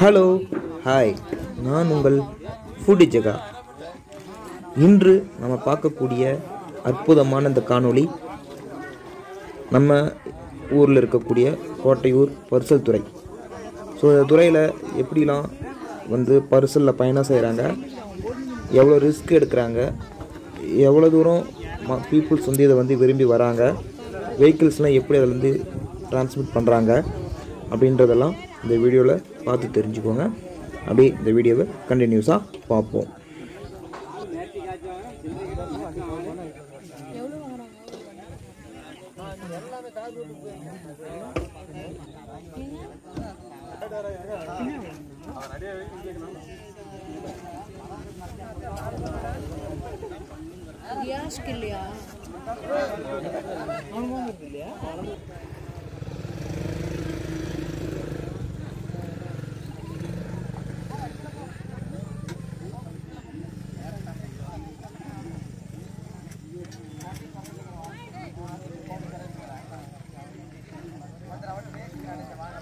Hello. Hi நான் உங்கள் foodie Jega. இன்று நம்ம பார்க்கக்கூடிய அற்புதமான இந்த காணொளி நம்ம ஊரில் இருக்கக்கூடிய கோட்டையூர் பரிசல் துறை. ஸோ இந்த துறையில் எப்படிலாம் வந்து பரிசலில் பயணம் செய்கிறாங்க எவ்வளோ ரிஸ்க் எடுக்கிறாங்க எவ்வளோ தூரம் ம பீப்புள்ஸ் வந்து இதை வந்து விரும்பி வராங்க வெஹிக்கிள்ஸ்லாம் எப்படி அதில் வந்து டிரான்ஸ்மிட் பண்ணுறாங்க அப்படின்றதெல்லாம் இந்த வீடியோவில் பார்த்து தெரிஞ்சுக்கோங்க. அப்படியே இந்த வீடியோவை கண்டினியூஸாக பார்ப்போம். ரியாஷ்க்கு இல்லையா?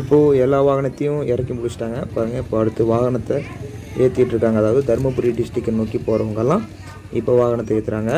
இப்போது எல்லா வாகனத்தையும் இறக்கி முடிச்சிட்டாங்க. பாருங்கள் இப்போ அடுத்து வாகனத்தை ஏற்றிட்டு இருக்காங்க அதாவது தருமபுரி டிஸ்ட்ரிக்டை நோக்கி போகிறவங்கெல்லாம் இப்போ வாகனத்தை ஏற்றுறாங்க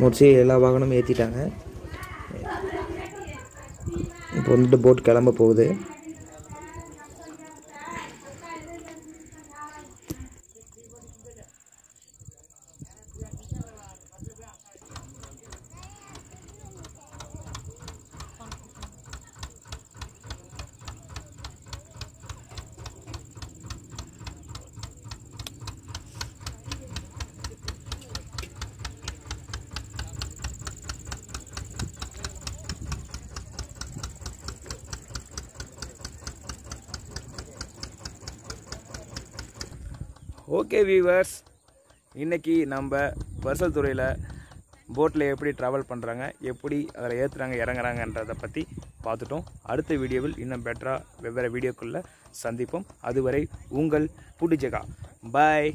முடிச்சு எல்லா வாகனமும் ஏற்றிட்டாங்க இப்போ வந்துட்டு போட் கிளம்ப போகுது. ஓகே வியூவர்ஸ் இன்னைக்கு நம்ம பர்சல் துறையில் போட்டில் எப்படி ட்ராவல் பண்ணுறாங்க எப்படி அதில் ஏற்றுறாங்க இறங்குறாங்கன்றதை பற்றி பார்த்துட்டோம். அடுத்த வீடியோவில் இன்னும் பெட்டராக வெவ்வேறு வீடியோக்குள்ளே சந்திப்போம். அதுவரை உங்கள் புடிஜகா பாய்